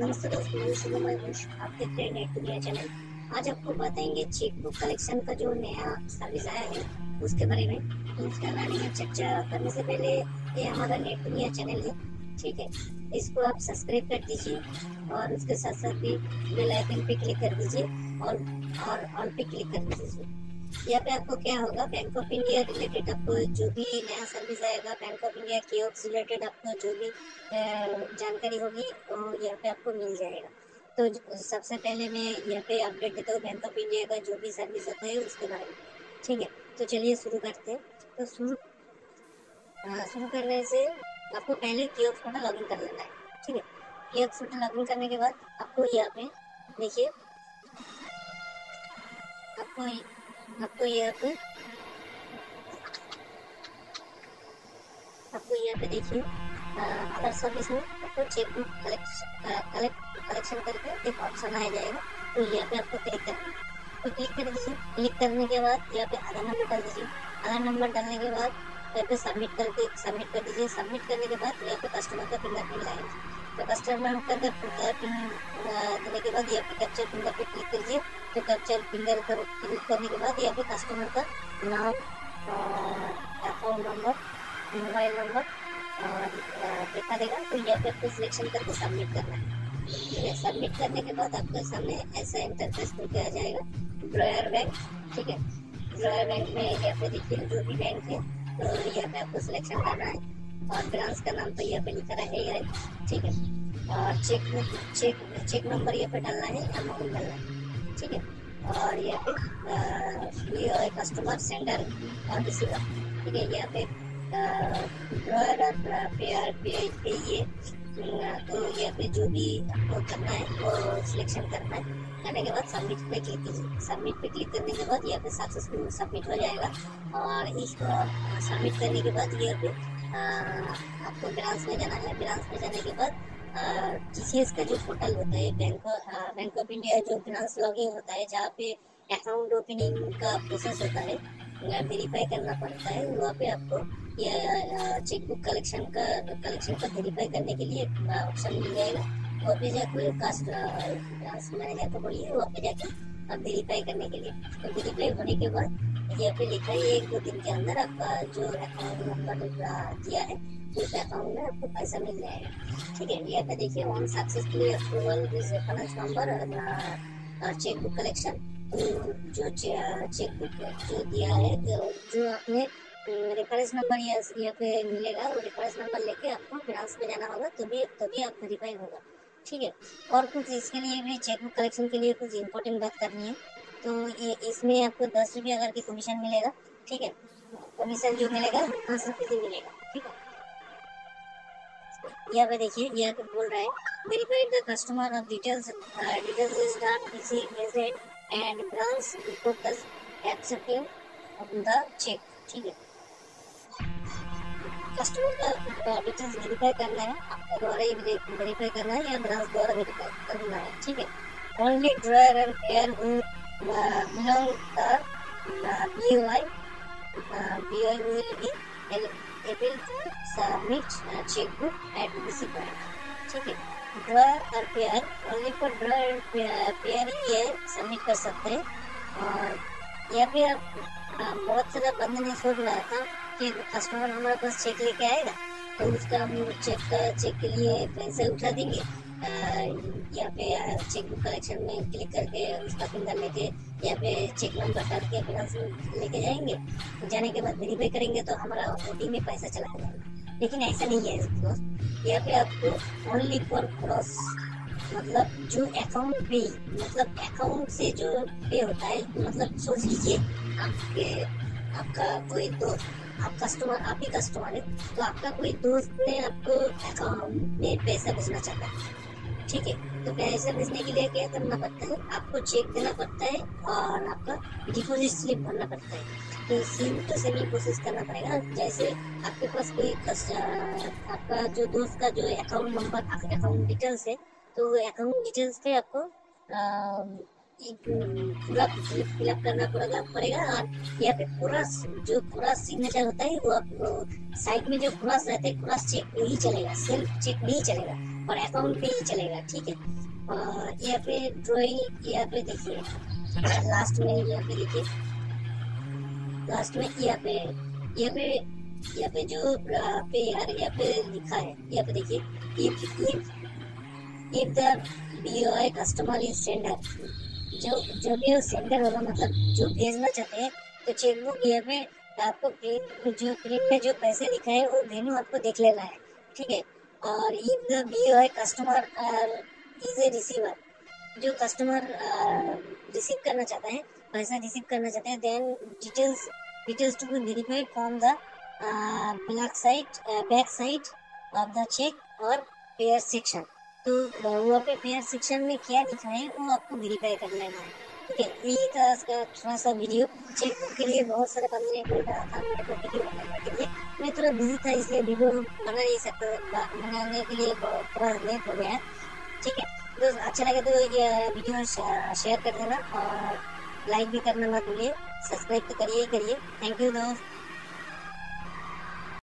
नमस्ते दोस्तों मैं शुभम महेश आपके फ्रेंड नेट चैनल आज आपको बताएँगे चेक बुक कलेक्शन का जो नया सर्विस आया है, उसके बारे में। इंस्टाग्राम में चर्चा करने से पहले ये हमारा नेट दुनिया चैनल है, ठीक है? इसको आप सब्सक्राइब कर दीजिए और उसके साथ साथ भी बेल आइकन पे क्लिक कर दीजिए और और ऑल पे क्लिक कर दीजिए। यहाँ पे आपको क्या होगा बैंक ऑफ़ इंडिया रिलेटेड आपको जो भी नया सर्विस आएगा बैंक ऑफ़ इंडिया की रिलेटेड आपको जो भी जानकारी होगी, वो यहाँ पे आपको मिल जाएगा। तो सबसे पहले मैं यहाँ पे अपडेट देता हूँ बैंक ऑफ़ इंडिया का जो भी सर्विस होता है, उसके बारे में। ठीक है? तो चलिए शुरू करते हैं। तो शुरू शुरू करने से आपको पहले की फ़ोटो लॉग इन कर लेना है। ठीक है? की फ़ोटो लॉग इन करने के बाद आपको यहाँ पे, देखिए, आपको आपको यहाँ पे देखिए अदर सर्विस में आपको चेक बुक कलेक्शन करके एक ऑप्शन आ जाएगा तो यहाँ पे आपको क्लिक करना तो क्लिक कर दीजिए क्लिक करने के बाद यहाँ पे आधार नंबर डाल दीजिए आधार नंबर डालने के बाद यहाँ पे सबमिट करके सबमिट कर दीजिए सबमिट करने के बाद यहाँ पे कस्टमर का फिंगरप्रिंट आएगा तो कस्टमर का पिन देने के बाद यहाँ पे कैप्चर फिंगर पे क्लिक कीजिए तो कैप्चर फिंगर कर क्लिक करने के बाद यहाँ पे कस्टमर का नाम अकाउंट नंबर मोबाइल नंबर देखा देगा तो यहाँ पे आपको सिलेक्शन करके सबमिट करना है। सबमिट करने के बाद आपके सामने ऐसा इंटरफेस खुल आ जाएगा ड्रॉयर बैंक ठीक है? ड्रॉयर बैंक में यहाँ पे देखिए जो भी बैंक है तो यहाँ पे आपको सिलेक्शन करना है। और ब्रांच का नाम तो यहाँ पे लिखा रहेगा ठीक है। और चेक चेक चेक नंबर यहाँ पे डालना है अमाउंट डालना है, ठीक है। और यहाँ पे कस्टमर सेंडर और रिसीवर ठीक है, यहाँ पे पे तो यहाँ पे जो भी आपको करना है, वो सिलेक्शन करना है। करने के बाद सबमिट पे क्लिक कीजिए। सबमिट पे क्लिक करने के बाद यहाँ पे सक्सेसफुल सबमिट हो जाएगा। और इसको सबमिट करने के बाद यहाँ पे आपको ब्रांच में जाना है। ब्रांच में जाने के बाद टीसीएस का जो पोर्टल होता है बैंक बैंक ऑफ़ इंडिया जो ब्रांच लॉगिंग होता है, जहाँ पे अकाउंट ओपनिंग का प्रोसेस होता है वेरीफाई करना पड़ता है। वहाँ पे आपको चेकबुक कलेक्शन का कलेक्शन का वेरीफाई करने के लिए ऑप्शन मिल जाएगा। वहाँ पे जाकर कास्ट मैनेजर को बोलिए वहाँ पे जाके आप वेरीफाई करने के लिए। तो वेरीफाई होने के बाद यहाँ पे लिखा है, एक दो दिन के अंदर आपका जो अकाउंट नंबर दिया है उस अकाउंट में आपको पैसा मिल जाएगा। ठीक है यहाँ पे देखिए one successfully approval reference number और चेक बुक कलेक्शन जो चेक बुक जो दिया है, जो आपने रेफरेंस नंबर यहाँ पे मिलेगा, वो रेफरेंस नंबर लेके आपको ब्रांच में जाना होगा, तभी तभी आप वेरीफाई होगा। ठीक है, और कुछ इसके लिए भी चेक बुक कलेक्शन के लिए कुछ इम्पोर्टेंट बात करनी है। तो ये इसमें आपको दस रुपये अगर की कमीशन मिलेगा, ठीक है? कमीशन जो मिलेगा दस रुपये से मिलेगा, ठीक है? यहाँ पे देखिए, यहाँ पे बोल रहा है verified the customer of details details is not visit and branch focus accepting of the cheque ठीक है? कस्टमर का डिटेल्स वेरीफाई करना है, आपको द्वारा ही वेरीफाई करना है, या ब्रांच द्वारा वेरीफाई करना है, ठीक है? Only drawer and payer who at receipt point. ठीक है ड्रॉयर और फॉर ये सबमिट कर सकते हैं और यहाँ पे आप बहुत सारा बंद ने सोच था कि कस्टमर हमारे पास चेक लेके आएगा तो उसका हम चेक चेक के लिए पैसे उठा देंगे यहाँ पे चेक बुक कलेक्शन में क्लिक करके उसका फिंगर लेके यहाँ पे चेक नंबर डाल के में लेके जाएँगे। जाने के बाद वेरीफाई करेंगे तो हमारा ओटी में पैसा चला जाएगा लेकिन ऐसा नहीं है, दोस्त। यहाँ पे आपको ओनली फॉर क्रॉस मतलब जो अकाउंट पे मतलब अकाउंट से जो पे होता है मतलब सोच लीजिए आपके, आपका कोई दोस्त, आप कस्टमर आप ही कस्टमर है तो आपका कोई दोस्त ने आपको अकाउंट में पैसा भेजना चाहता है। ठीक है? तो पैसा भेजने के लिए क्या करना पड़ता है? आपको चेक देना पड़ता है और आपका डिपोजिट स्लिप भरना पड़ता है। तो सेम टू सेम ही प्रोसेस करना पड़ेगा। जैसे आपके पास कोई आपका जो दोस्त का जो अकाउंट नंबर अकाउंट डिटेल्स है तो अकाउंट डिटेल्स पे आपको पूरा फिलअप करना पड़ेगा पड़ेगा। और यहाँ पे पूरा जो पूरा सिग्नेचर होता है, वो आपको साइड में जो क्रॉस रहता है क्रॉस चेक नहीं चलेगा। सेल्फ चेक नहीं चलेगा। और अकाउंट पे ही चलेगा, ठीक है? यहाँ पे ड्रॉइंग यहाँ पे देखिए। लास्ट में यहाँ पे देखिए। लास्ट में यहाँ पे यहाँ पे यहाँ पे जो पे यार यहाँ पे लिखा है यहाँ पे देखिए। if if if the BOI customer is sender जो जो भी वो सेंडर होगा मतलब जो भेजना चाहते हैं तो चेकबुक यहाँ पे आपको प्रिंट जो प्रिंट में जो पैसे लिखा है, वो वेन्यू आपको देख लेना है, ठीक है? और if the BOI customer is a receiver जो कस्टमर रिसीव करना चाहता है, पैसा रिसीव करना चाहते हैं then details details to be verified from the back side back side of the cheque और पेयर सेक्शन तो वहाँ पे पेयर सेक्शन में क्या लिखा है, वो आपको वेरीफाई कर लेना है। थोड़ा सा वीडियो के लिए बहुत सारे बोल रहा था मैं थोड़ा बिज़ी था इसलिए वीडियो बना नहीं सकता बनाने के लिए थोड़ा लेट हो गया ठीक है दोस्त अच्छा लगे तो ये वीडियो शेयर कर देना और लाइक भी करना मत भूलिए सब्सक्राइब तो करिए ही करिए थैंक यू दोस्त।